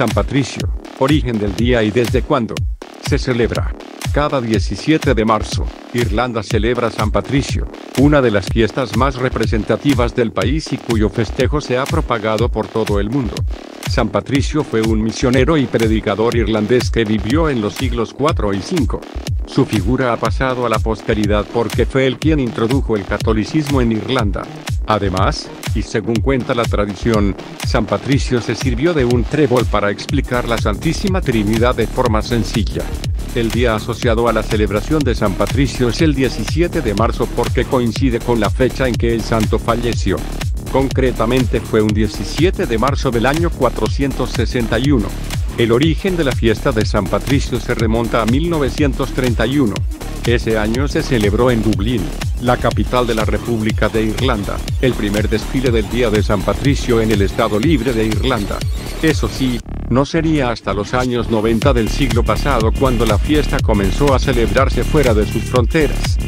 San Patricio, origen del día y desde cuándo. Se celebra. Cada 17 de marzo, Irlanda celebra San Patricio, una de las fiestas más representativas del país y cuyo festejo se ha propagado por todo el mundo. San Patricio fue un misionero y predicador irlandés que vivió en los siglos 4 y 5. Su figura ha pasado a la posteridad porque fue él quien introdujo el catolicismo en Irlanda. Además, y según cuenta la tradición, San Patricio se sirvió de un trébol para explicar la Santísima Trinidad de forma sencilla. El día asociado a la celebración de San Patricio es el 17 de marzo porque coincide con la fecha en que el santo falleció. Concretamente fue un 17 de marzo del año 461. El origen de la fiesta de San Patricio se remonta a 1931. Ese año se celebró en Dublín, la capital de la República de Irlanda, el primer desfile del Día de San Patricio en el Estado Libre de Irlanda. Eso sí, no sería hasta los años 90 del siglo pasado cuando la fiesta comenzó a celebrarse fuera de sus fronteras.